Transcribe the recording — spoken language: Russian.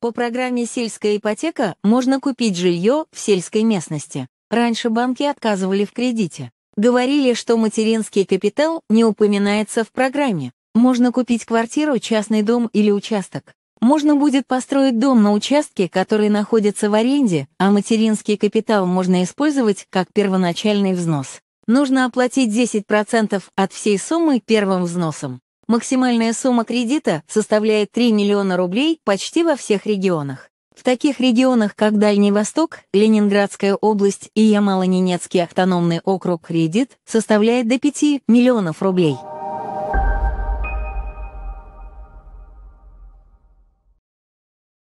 По программе «Сельская ипотека» можно купить жилье в сельской местности. Раньше банки отказывали в кредите. Говорили, что материнский капитал не упоминается в программе. Можно купить квартиру, частный дом или участок. Можно будет построить дом на участке, который находится в аренде, а материнский капитал можно использовать как первоначальный взнос. Нужно оплатить 10% от всей суммы первым взносом. Максимальная сумма кредита составляет 3 миллиона рублей почти во всех регионах. В таких регионах, как Дальний Восток, Ленинградская область и Ямало-Ненецкий автономный округ кредит составляет до 5 миллионов рублей.